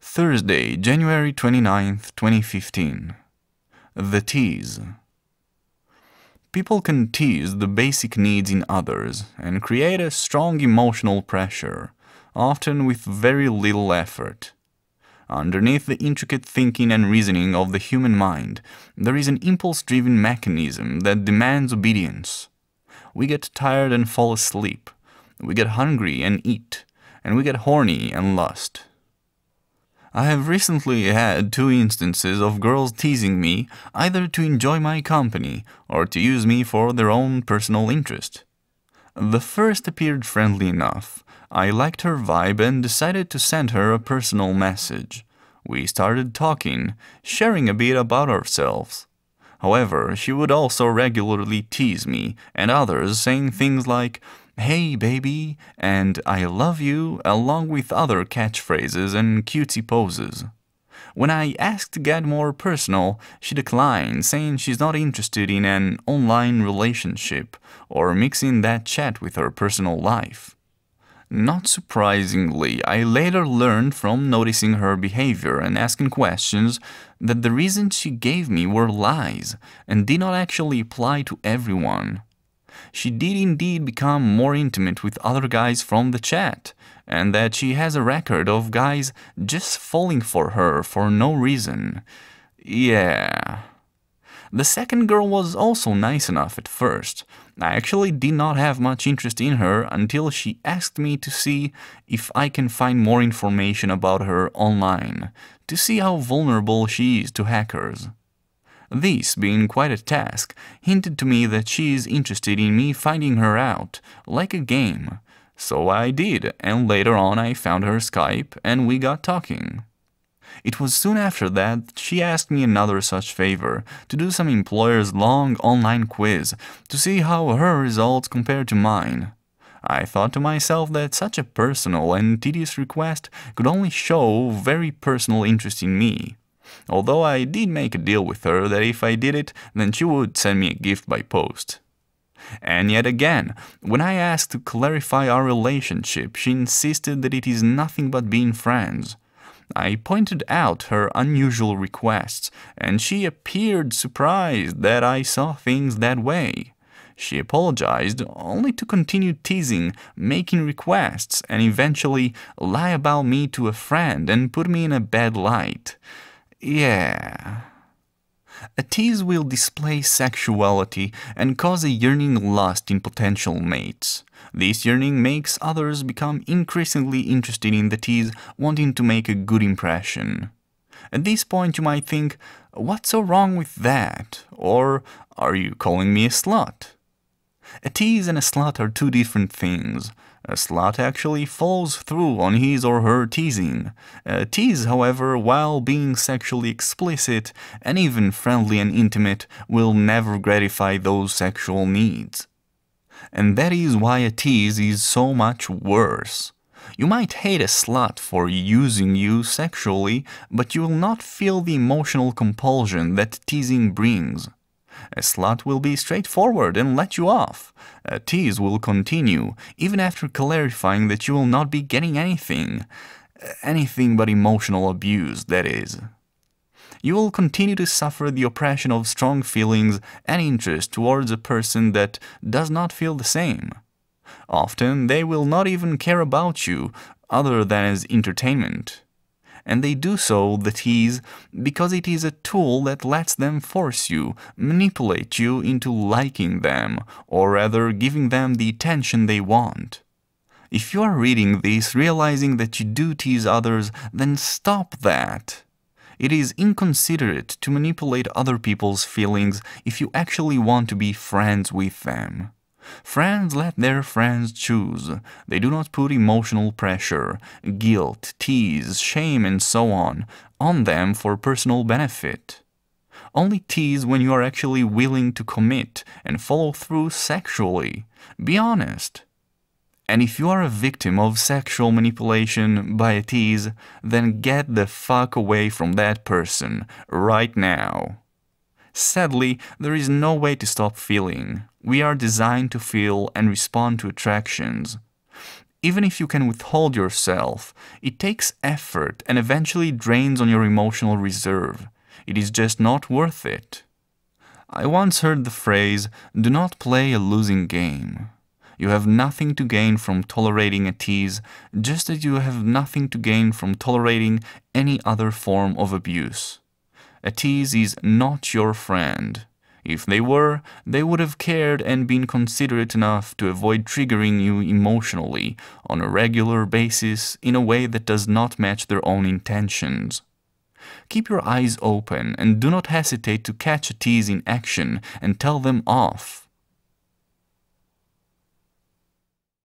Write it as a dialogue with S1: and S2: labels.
S1: Thursday, January 29th, 2015. The Tease. People can tease the basic needs in others and create a strong emotional pressure, often with very little effort. Underneath the intricate thinking and reasoning of the human mind, there is an impulse-driven mechanism that demands obedience. We get tired and fall asleep. We get hungry and eat. And we get horny and lust. I have recently had two instances of girls teasing me either to enjoy my company or to use me for their own personal interest. The first appeared friendly enough. I liked her vibe and decided to send her a personal message. We started talking, sharing a bit about ourselves. However, she would also regularly tease me and others saying things like, hey baby, and I love you, along with other catchphrases and cutesy poses. When I asked to get more personal, she declined, saying she's not interested in an online relationship or mixing that chat with her personal life. Not surprisingly, I later learned from noticing her behavior and asking questions that the reasons she gave me were lies and did not actually apply to everyone she did indeed become more intimate with other guys from the chat, and that she has a record of guys just falling for her for no reason. Yeah. The second girl was also nice enough at first. I actually did not have much interest in her until she asked me to see if I can find more information about her online, to see how vulnerable she is to hackers. This, being quite a task, hinted to me that she is interested in me finding her out, like a game. So I did, and later on I found her Skype and we got talking. It was soon after that she asked me another such favor, to do some employer's long online quiz, to see how her results compared to mine. I thought to myself that such a personal and tedious request could only show very personal interest in me although I did make a deal with her that if I did it, then she would send me a gift by post. And yet again, when I asked to clarify our relationship, she insisted that it is nothing but being friends. I pointed out her unusual requests, and she appeared surprised that I saw things that way. She apologized, only to continue teasing, making requests, and eventually lie about me to a friend and put me in a bad light. Yeah. A tease will display sexuality and cause a yearning lust in potential mates. This yearning makes others become increasingly interested in the tease, wanting to make a good impression. At this point you might think, what's so wrong with that? Or, are you calling me a slut? A tease and a slut are two different things. A slut actually follows through on his or her teasing. A tease, however, while being sexually explicit and even friendly and intimate, will never gratify those sexual needs. And that is why a tease is so much worse. You might hate a slut for using you sexually, but you will not feel the emotional compulsion that teasing brings. A slut will be straightforward and let you off. A tease will continue, even after clarifying that you will not be getting anything. Anything but emotional abuse, that is. You will continue to suffer the oppression of strong feelings and interest towards a person that does not feel the same. Often they will not even care about you, other than as entertainment and they do so, the tease, because it is a tool that lets them force you, manipulate you into liking them, or rather giving them the attention they want. If you are reading this realizing that you do tease others, then stop that. It is inconsiderate to manipulate other people's feelings if you actually want to be friends with them. Friends let their friends choose. They do not put emotional pressure, guilt, tease, shame, and so on on them for personal benefit. Only tease when you are actually willing to commit and follow through sexually. Be honest. And if you are a victim of sexual manipulation by a tease, then get the fuck away from that person right now. Sadly, there is no way to stop feeling. We are designed to feel and respond to attractions. Even if you can withhold yourself, it takes effort and eventually drains on your emotional reserve. It is just not worth it. I once heard the phrase, do not play a losing game. You have nothing to gain from tolerating a tease, just as you have nothing to gain from tolerating any other form of abuse. A tease is not your friend. If they were, they would have cared and been considerate enough to avoid triggering you emotionally on a regular basis in a way that does not match their own intentions. Keep your eyes open and do not hesitate to catch a tease in action and tell them off.